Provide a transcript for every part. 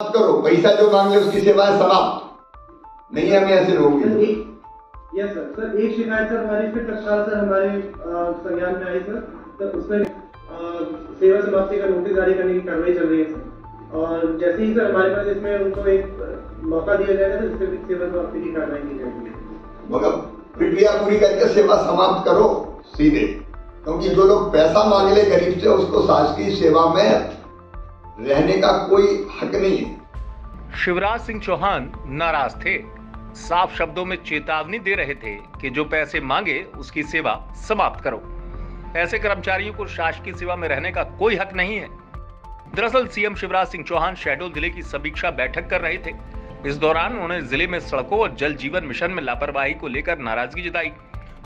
मत करो पैसा जो मांग ले उसकी सेवा समाप्त। नहीं हमें ऐसे रोगे यस सर सर एक शिकायत सर हमारी फिर तत्काल सर हमारे संज्ञान में आई सर। तो उसमें सेवा समाप्ति का नोटिस जारी करने की कार्रवाई चल रही है सर। और जैसे ही सर हमारे पास इसमें उनको एक मौका दिया जाएगा तो इससे सेवा समाप्ति की कार्रवाई की जाएगी। मगर प्रक्रिया पूरी करके सेवा समाप्त करो सीधे। क्योंकि जो लोग पैसा मांग ले गरीब से उसको शासकीय सेवा में रहने का कोई हक नहीं है। शिवराज सिंह चौहान नाराज़ थे। साफ़ शब्दों में चेतावनी दे रहे थे कि जो पैसे मांगे, उसकी सेवा समाप्त करो। ऐसे कर्मचारियों को शासकीय सेवा में रहने का कोई हक नहीं है। दरअसल, सीएम शिवराज सिंह चौहान शहडोल ज़िले की समीक्षा बैठक कर रहे थे। इस दौरान उन्होंने ज़िले में सड़कों और जल जीवन मिशन में लापरवाही को लेकर नाराज़गी जताई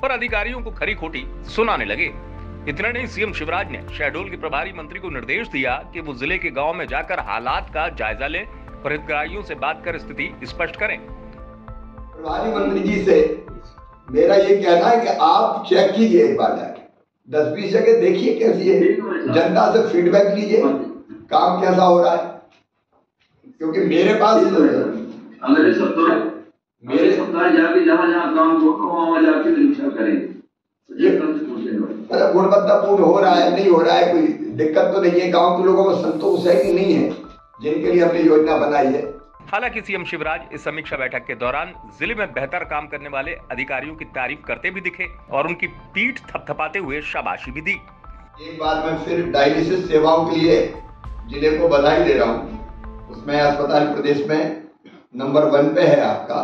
और अधिकारियों को खरी खोटी सुनाने लगे। इतना नहीं सीएम शिवराज ने शहडोल के प्रभारी मंत्री को निर्देश दिया कि वो ज़िले के गाँव में जाकर हालात का जायजा लें और हितग्राहियों से बात कर स्थिति स्पष्ट करें। प्रभारी मंत्री जी से मेरा ये कहना है कि आप चेक कीजिए एक बार जाके। दस बीस जगह देखिए कैसी है। जनता से फीडबैक लीजिए काम कैसा हो रहा है। क्योंकि मेरे पास अगले सप्ताह मेरे- मेरे सप्ताह जाके जहाँ जहाँ काम होगा वहाँ जाके निरीक्षण करेंगे ये कल से पूछेंगे मतलब गुणवत्तापूर्ण हो रहा है नहीं हो रहा है कोई दिक्कत तो नहीं है। गाँव के लोगों को संतोष है कि नहीं है जिनके लिए हमने योजना बनाई है। हालाँकि सीएम शिवराज इस समीक्षा बैठक के दौरान ज़िले में बेहतर काम करने वाले अधिकारियों की तारीफ़ करते भी दिखे और उनकी पीठ थपथपाते हुए शाबाशी भी दी। एक बार मैं फिर डायलिसिस सेवाओं के लिए ज़िले को बधाई दे रहा हूँ। उसमें अस्पताल प्रदेश में नंबर वन पे है आपका।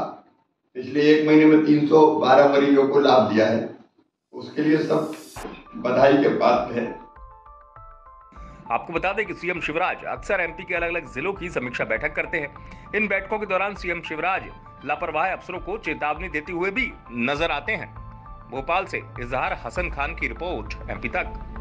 पिछले एक महीने में 312 मरीजों को लाभ दिया है। उसके लिए सब बधाई के बात है। आपको बता दें कि सीएम शिवराज अक्सर एमपी के अलग अलग जिलों की समीक्षा बैठक करते हैं। इन बैठकों के दौरान सीएम शिवराज लापरवाह अफसरों को चेतावनी देते हुए भी नज़र आते हैं। भोपाल से इजहार हसन खान की रिपोर्ट, एमपी तक।